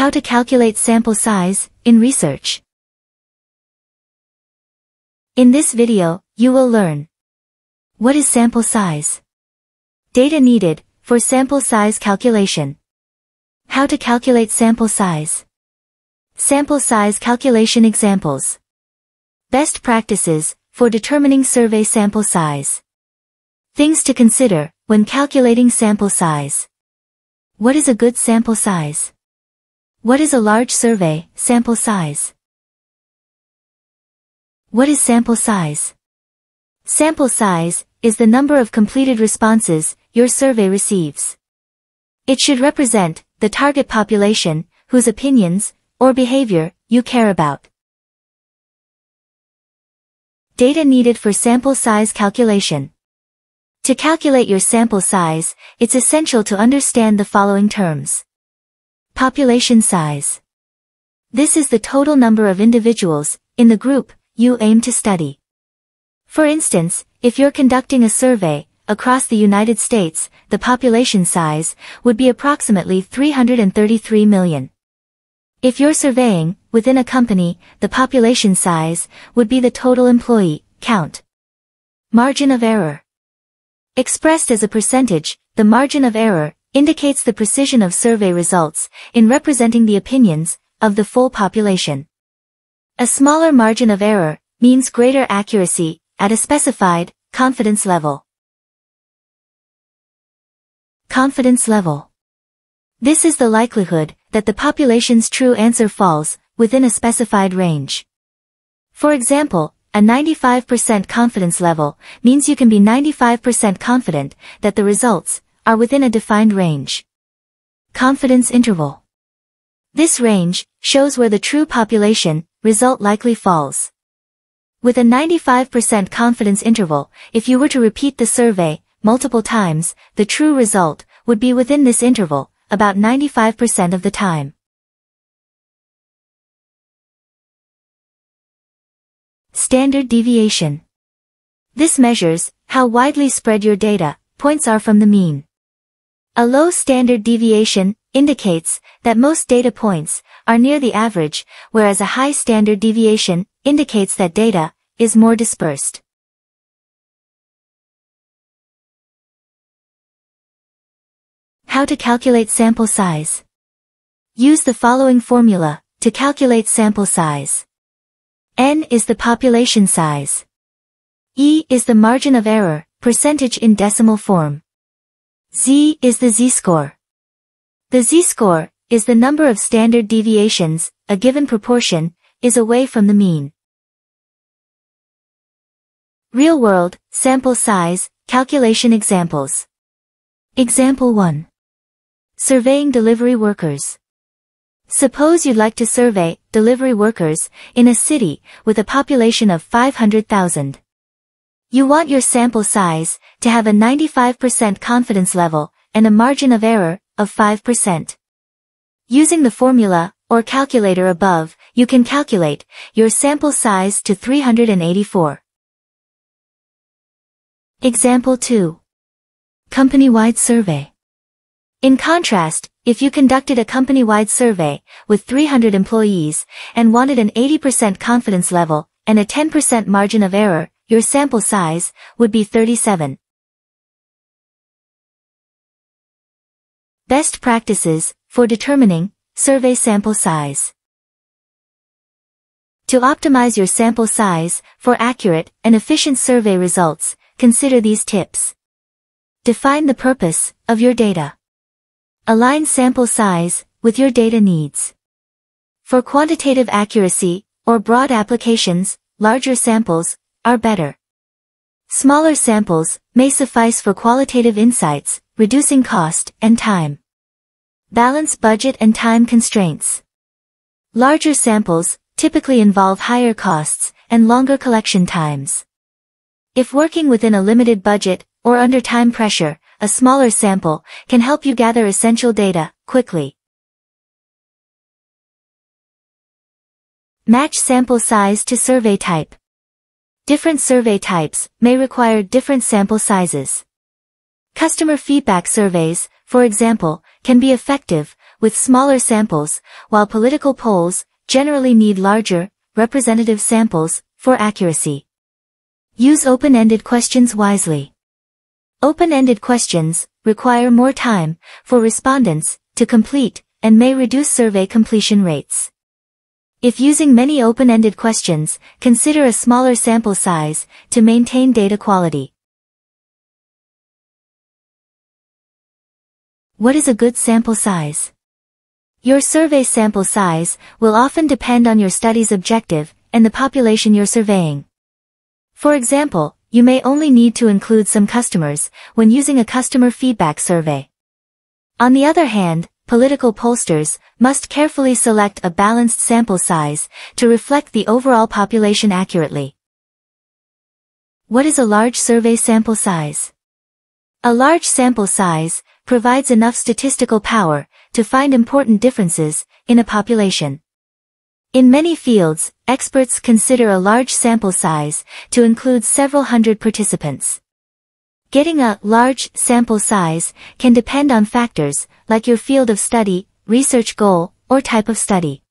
How to calculate sample size in research. In this video, you will learn what is sample size? Data needed for sample size calculation. How to calculate sample size. Sample size calculation examples. Best practices for determining survey sample size. Things to consider when calculating sample size. What is a good sample size? What is a large survey sample size? What is sample size? Sample size is the number of completed responses your survey receives. It should represent the target population whose opinions or behavior you care about. Data needed for sample size calculation. To calculate your sample size, it's essential to understand the following terms. Population size. This is the total number of individuals in the group you aim to study. For instance, if you're conducting a survey across the United States, the population size would be approximately 333 million. If you're surveying within a company, the population size would be the total employee count. Margin of error. Expressed as a percentage, the margin of error indicates the precision of survey results in representing the opinions of the full population. A smaller margin of error means greater accuracy at a specified confidence level. Confidence level. This is the likelihood that the population's true answer falls within a specified range. For example, a 95% confidence level means you can be 95% confident that the results are within a defined range. Confidence interval. This range shows where the true population result likely falls. With a 95% confidence interval, if you were to repeat the survey multiple times, the true result would be within this interval, about 95% of the time. Standard deviation. This measures how widely spread your data points are from the mean. A low standard deviation indicates that most data points are near the average, whereas a high standard deviation indicates that data is more dispersed. How to calculate sample size. Use the following formula to calculate sample size. N is the population size. E is the margin of error, percentage in decimal form. Z is the z-score. The z-score is the number of standard deviations a given proportion is away from the mean. Real-world, sample size, calculation examples. Example 1. Surveying delivery workers. Suppose you'd like to survey delivery workers in a city with a population of 500,000. You want your sample size to have a 95% confidence level and a margin of error of 5%. Using the formula or calculator above, you can calculate your sample size to 384. Example 2. Company-wide survey. In contrast, if you conducted a company-wide survey with 300 employees and wanted an 80% confidence level and a 10% margin of error, your sample size would be 37. Best practices for determining survey sample size. To optimize your sample size for accurate and efficient survey results, consider these tips. Define the purpose of your data. Align sample size with your data needs. For quantitative accuracy or broad applications, larger samples are better. Smaller samples may suffice for qualitative insights, reducing cost and time. Balance budget and time constraints. Larger samples typically involve higher costs and longer collection times. If working within a limited budget or under time pressure, a smaller sample can help you gather essential data quickly. Match sample size to survey type. Different survey types may require different sample sizes. Customer feedback surveys, for example, can be effective with smaller samples, while political polls generally need larger, representative samples for accuracy. Use open-ended questions wisely. Open-ended questions require more time for respondents to complete and may reduce survey completion rates. If using many open-ended questions, consider a smaller sample size to maintain data quality. What is a good sample size? Your survey sample size will often depend on your study's objective and the population you're surveying. For example, you may only need to include some customers when using a customer feedback survey. On the other hand, political pollsters must carefully select a balanced sample size to reflect the overall population accurately. What is a large survey sample size? A large sample size provides enough statistical power to find important differences in a population. In many fields, experts consider a large sample size to include several hundred participants. Getting a large sample size can depend on factors like your field of study, research goal, or type of study.